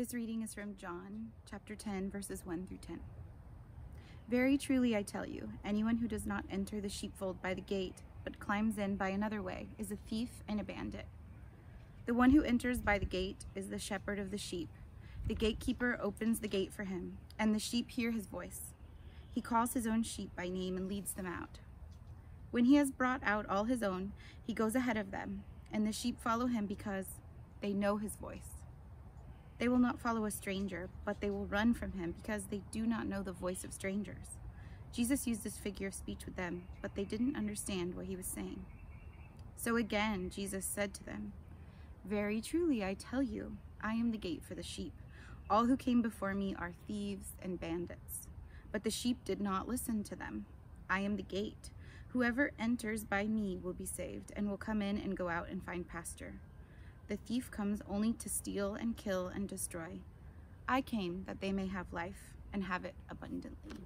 This reading is from John chapter 10, verses 1 through 10. Very truly I tell you, anyone who does not enter the sheepfold by the gate, but climbs in by another way, is a thief and a bandit. The one who enters by the gate is the shepherd of the sheep. The gatekeeper opens the gate for him, and the sheep hear his voice. He calls his own sheep by name and leads them out. When he has brought out all his own, he goes ahead of them, and the sheep follow him because they know his voice. They will not follow a stranger, but they will run from him because they do not know the voice of strangers. Jesus used this figure of speech with them, but they didn't understand what he was saying. So again, Jesus said to them, Very truly I tell you, I am the gate for the sheep. All who came before me are thieves and bandits, but the sheep did not listen to them. I am the gate. Whoever enters by me will be saved and will come in and go out and find pasture. The thief comes only to steal and kill and destroy. I came that they may have life and have it abundantly.